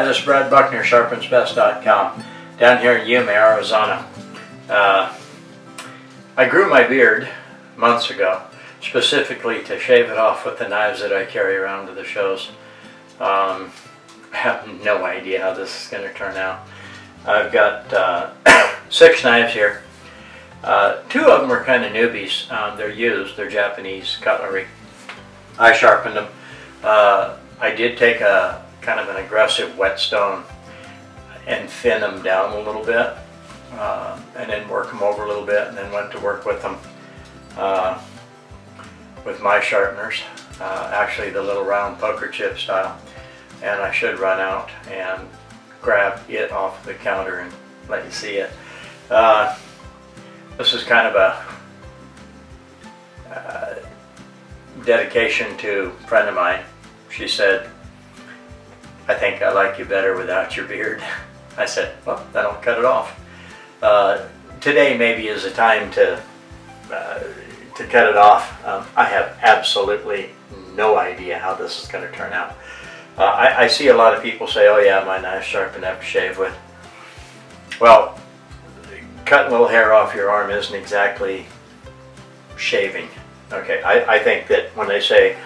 Hi, this is Brad Buckner, sharpensbest.com, down here in Yuma, Arizona. Uh, I grew my beard months ago, specifically to shave it off with the knives that I carry around to the shows. Um, I have no idea how this is going to turn out. I've got uh, six knives here. Uh, two of them are kind of newbies. Um, they're used. They're Japanese cutlery. I sharpened them. Uh, I did take a kind of an aggressive whetstone and thin them down a little bit uh, and then work them over a little bit and then went to work with them uh, with my sharpeners uh, actually the little round poker chip style. And I should run out and grab it off the counter and let you see it. Uh, this is kind of a uh, dedication to a friend of mine. She said I think I like you better without your beard. I said, well, then I'll cut it off. Uh, today maybe is a time to uh, to cut it off. Um, I have absolutely no idea how this is going to turn out. Uh, I, I, see a lot of people say, oh yeah, my knife's sharp enough to shave with. Well, cutting a little hair off your arm isn't exactly shaving. Okay, I, I think that when they say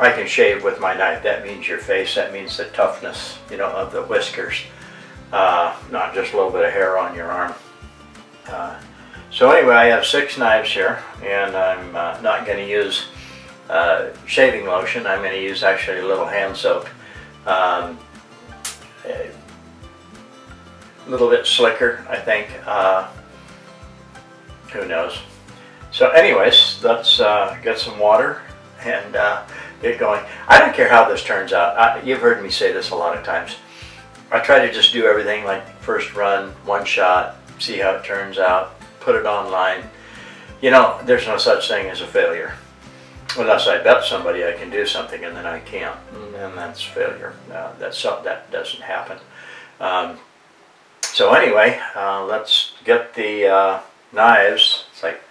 I can shave with my knife. That means your face. That means the toughness, you know, of the whiskers. Uh, not just a little bit of hair on your arm. Uh, so anyway, I have six knives here, and I'm uh, not going to use uh, shaving lotion. I'm going to use actually a little hand soap. Um, a little bit slicker, I think. Uh, who knows? So anyways, let's uh, get some water and get going. I don't care how this turns out. I, you've heard me say this a lot of times. I try to just do everything like first run, one shot, see how it turns out, put it online. You know, there's no such thing as a failure. Unless I bet somebody I can do something and then I can't, and that's failure. Uh, that's that doesn't happen. Um, so anyway, uh, let's get the uh, knives. It's like,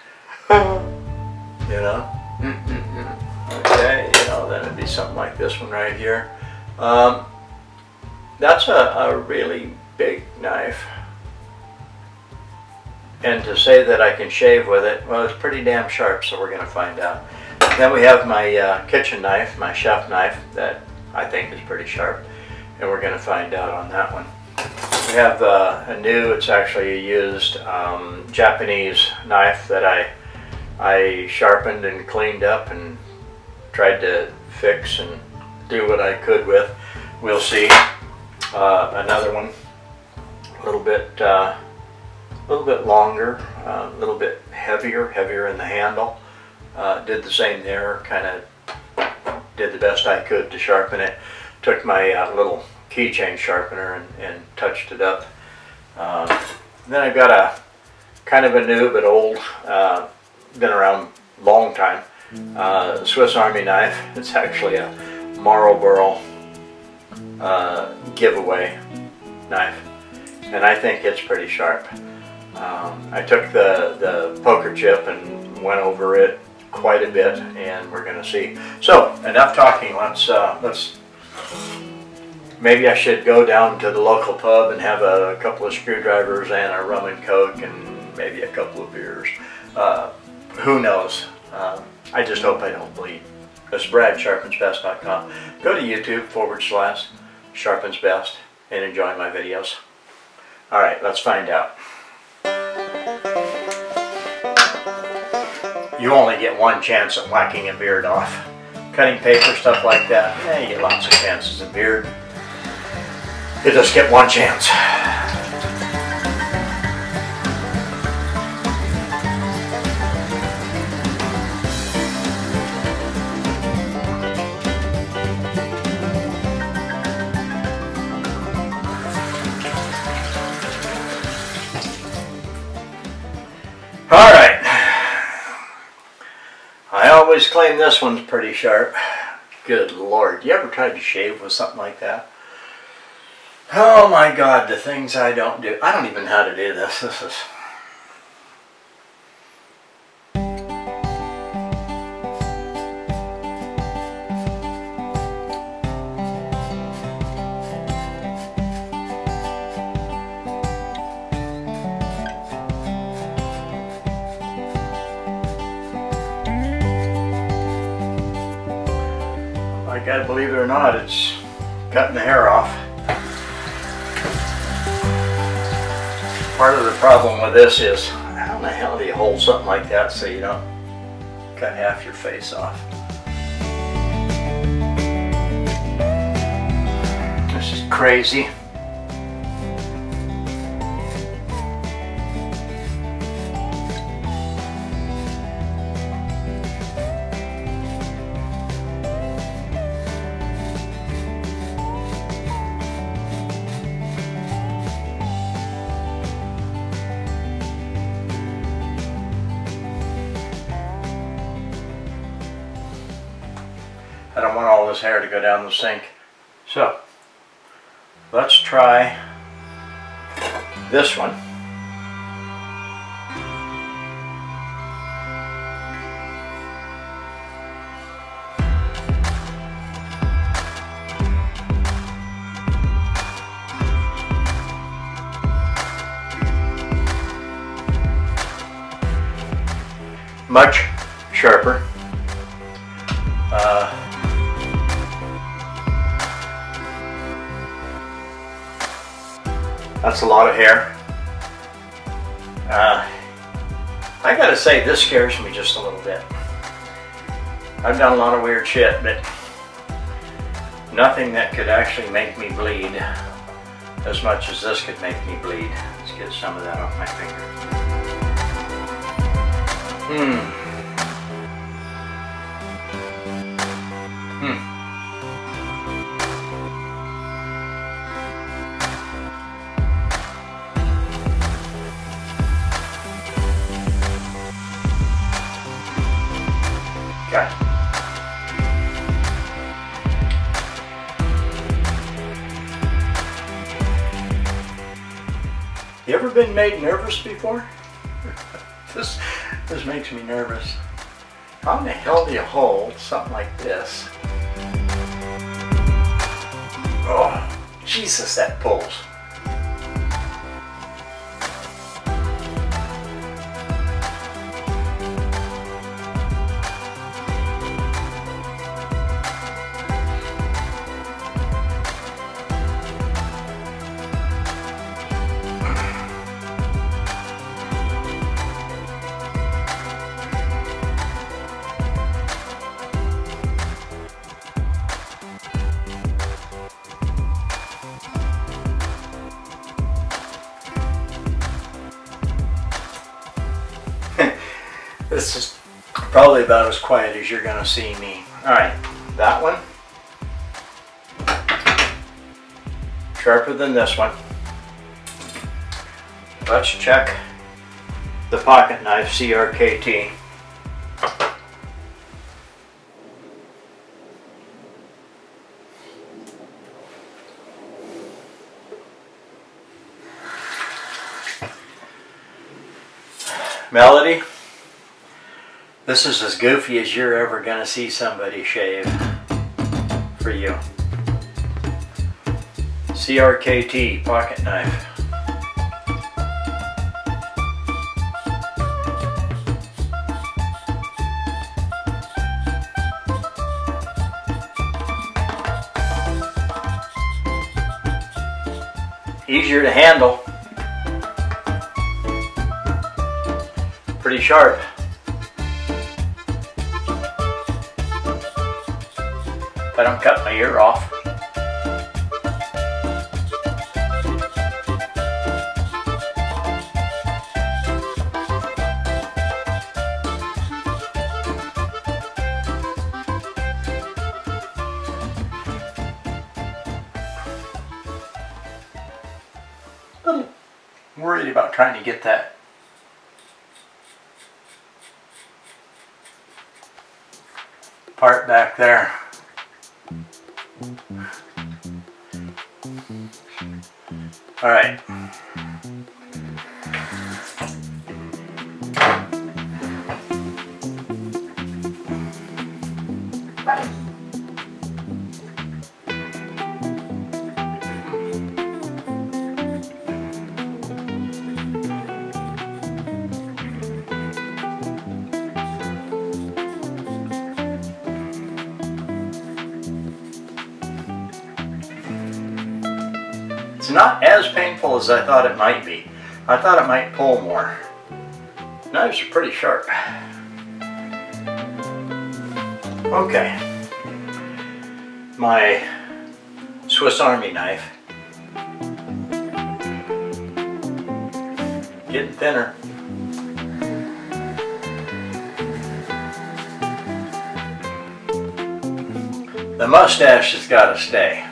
you know. Okay, something like this one right here. Um, that's a, a really big knife. And to say that I can shave with it, well, it's pretty damn sharp, so we're going to find out. Then we have my uh, kitchen knife, my chef knife, that I think is pretty sharp. And we're going to find out on that one. We have uh, a new, it's actually a used um, Japanese knife that I, I sharpened and cleaned up and tried to fix and do what I could with. We'll see. Uh, another one, a little bit, uh, a little bit longer, a little bit heavier, heavier in the handle. Uh, did the same there, kind of did the best I could to sharpen it. Took my uh, little keychain sharpener and, and, touched it up. Um, then I've got a kind of a new but old, uh, been around long time, uh, Swiss Army knife. It's actually a Marlboro uh, giveaway knife, and I think it's pretty sharp. Um, I took the, the poker chip and went over it quite a bit, and we're going to see. So, enough talking. Let's uh, let's. Maybe I should go down to the local pub and have a couple of screwdrivers and a rum and coke and maybe a couple of beers. Uh, who knows? Um, I just hope I don't bleed. This is Brad, sharpensbest.com. Go to YouTube forward slash sharpensbest and enjoy my videos. Alright, let's find out. You only get one chance at whacking a beard off. Cutting paper, stuff like that, yeah, you get lots of chances of beard. You just get one chance. Always claim this one's pretty sharp. Good lord. You ever tried to shave with something like that? Oh my god, the things I don't do. I don't even know how to do this. This is... gotta believe it or not, it's cutting the hair off. Part of the problem with this is, how in the hell do you hold something like that so you don't cut half your face off? This is crazy. Want all this hair to go down the sink. So, let's try this one. Much sharper. That's a lot of hair. Uh, I gotta say, this scares me just a little bit. I've done a lot of weird shit, but nothing that could actually make me bleed as much as this could make me bleed. Let's get some of that off my finger. Hmm. Been made nervous before? this this makes me nervous. How in the hell do you hold something like this? Oh, Jesus, that pulls. This is probably about as quiet as you're gonna see me. All right, that one. Sharper than this one. Let's check the pocket knife CRKT. Melody. This is as goofy as you're ever gonna see somebody shave for you. CRKT pocket knife. Easier to handle. Pretty sharp. I don't cut my ear off. Little worried about trying to get that part back there. All right. It's not as painful as I thought it might be. I thought it might pull more. Knives are pretty sharp. Okay. My Swiss Army knife. Getting thinner. The mustache has got to stay.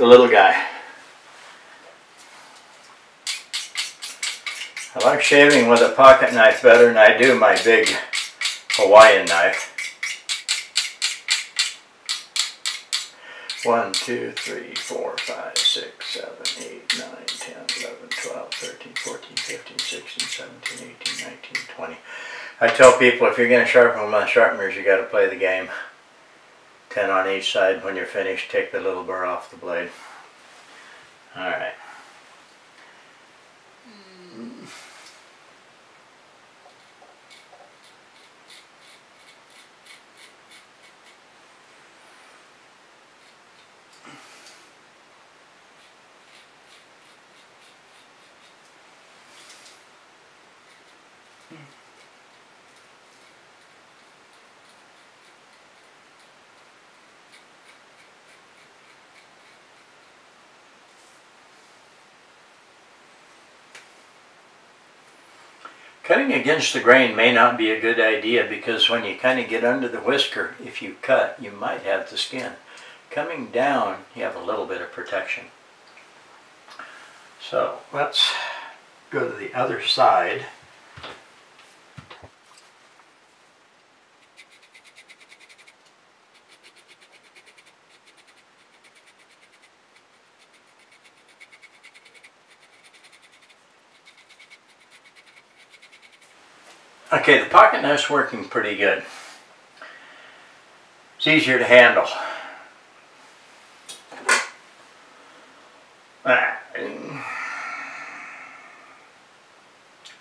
The little guy. I like shaving with a pocket knife better than I do my big Hawaiian knife. One, two, three, four, five, six, seven, eight, nine, ten, eleven, twelve, thirteen, fourteen, fifteen, sixteen, seventeen, eighteen, nineteen, twenty. I tell people if you're going to sharpen my sharpeners, you got to play the game. 10 on each side. When you're finished, take the little burr off the blade. Alright. Cutting against the grain may not be a good idea because when you kind of get under the whisker, if you cut, you might have the skin. Coming down, you have a little bit of protection. So let's go to the other side. Okay, the pocket knife's working pretty good. It's easier to handle.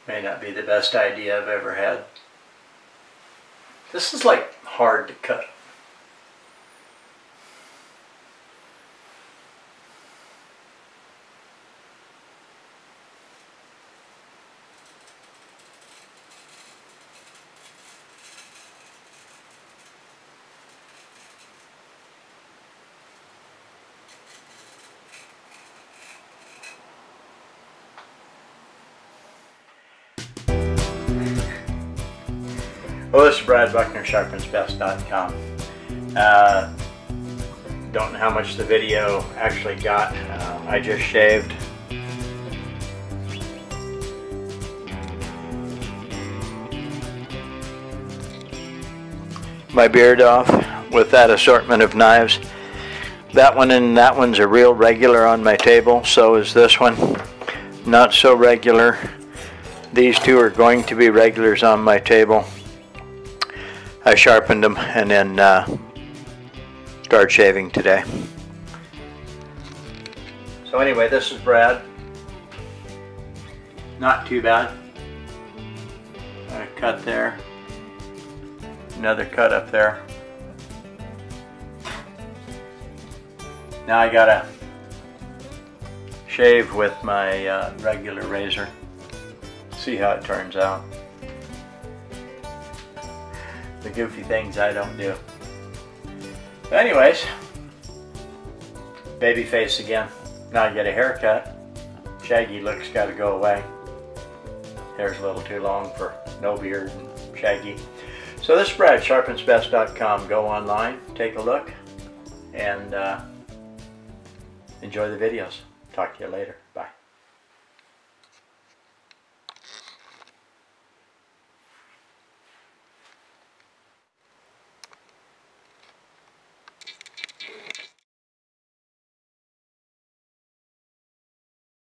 May not be the best idea I've ever had. This is like hard to cut. Well, this is Brad Buckner, sharpensbest.com. Uh, don't know how much the video actually got. Uh, I just shaved. My beard off with that assortment of knives. That one and that one's a real regular on my table, so is this one. Not so regular. These two are going to be regulars on my table. I sharpened them and then uh, started shaving today. So anyway, this is Brad. Not too bad. Got a cut there. Another cut up there. Now I gotta shave with my uh, regular razor. See how it turns out the goofy things I don't do. But anyways, baby face again. Now I get a haircut. Shaggy looks got to go away. Hair's a little too long for no beard and shaggy. So this is Brad, sharpensbest.com. Go online, take a look, and uh, enjoy the videos. Talk to you later.